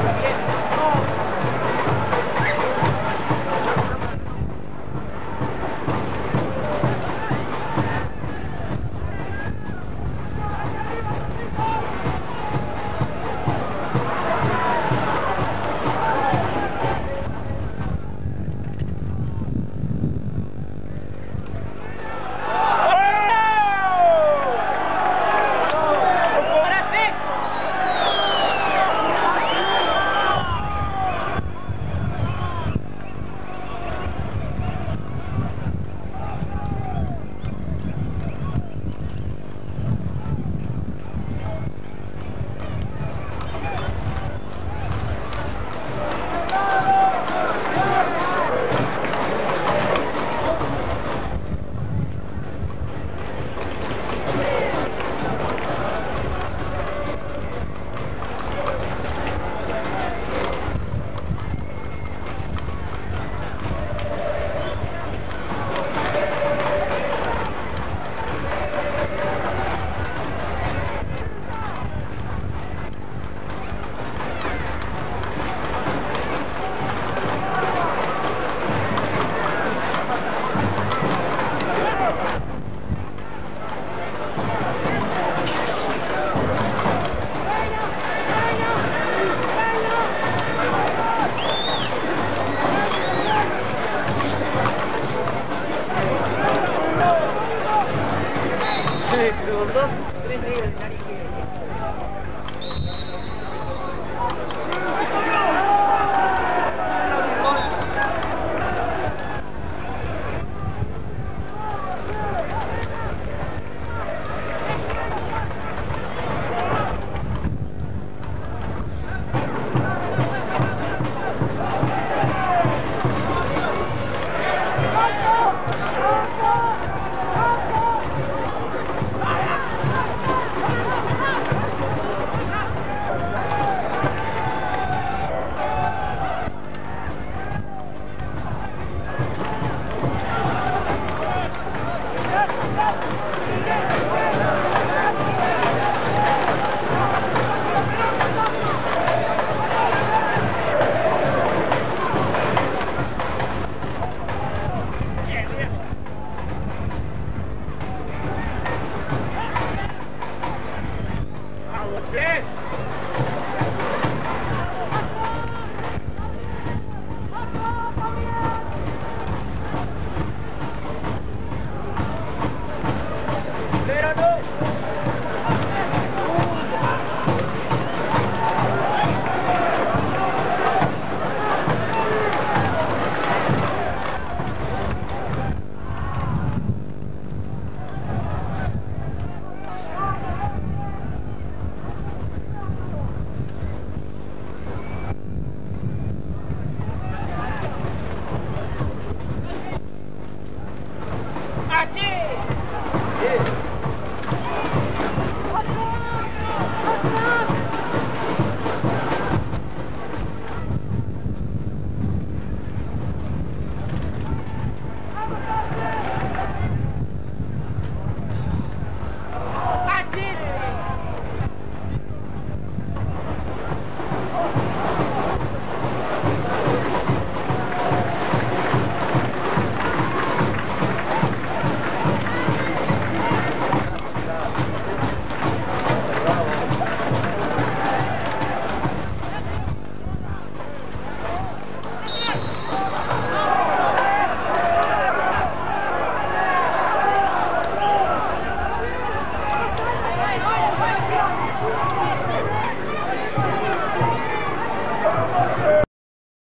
Yeah.